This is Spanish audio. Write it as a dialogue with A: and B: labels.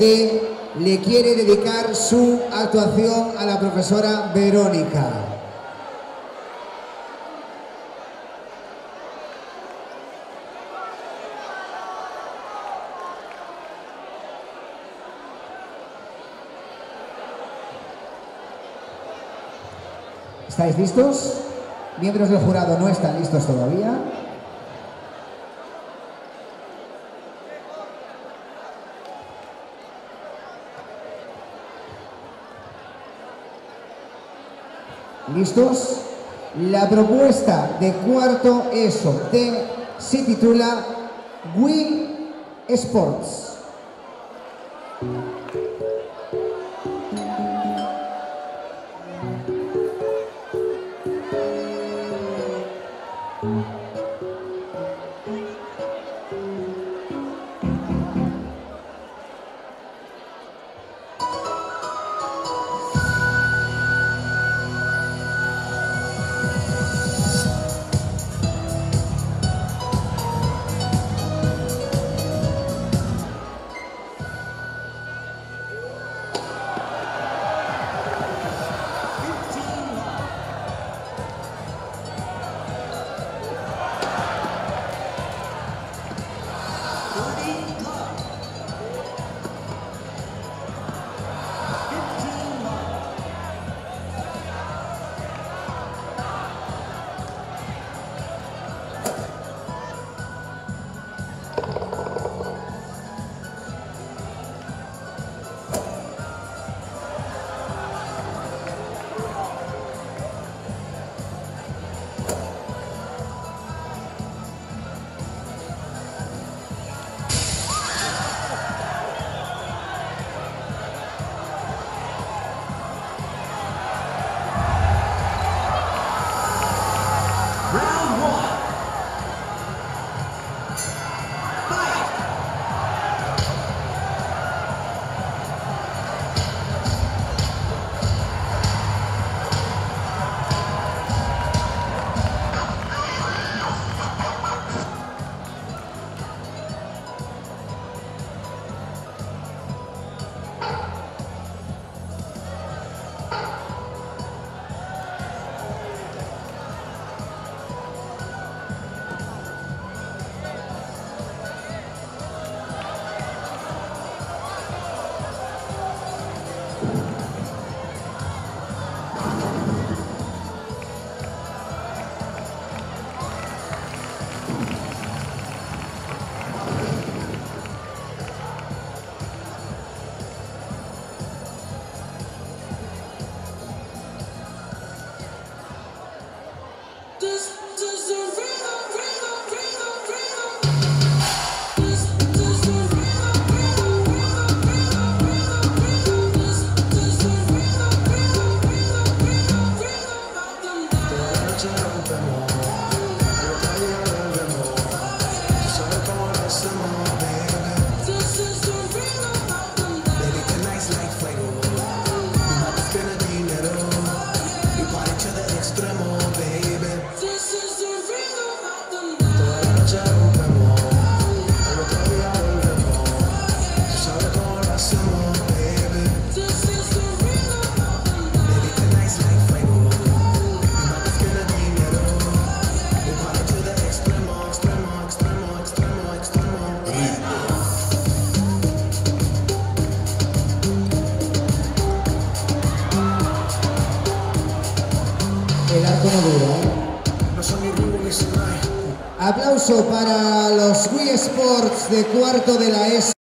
A: Le quiere dedicar su actuación a la profesora Verónica. ¿Estáis listos? Miembros del jurado no están listos todavía. ¿Listos? La propuesta de cuarto ESO de, se titula Wii Sports. Aplauso para los Wii Sports de cuarto de la ESO.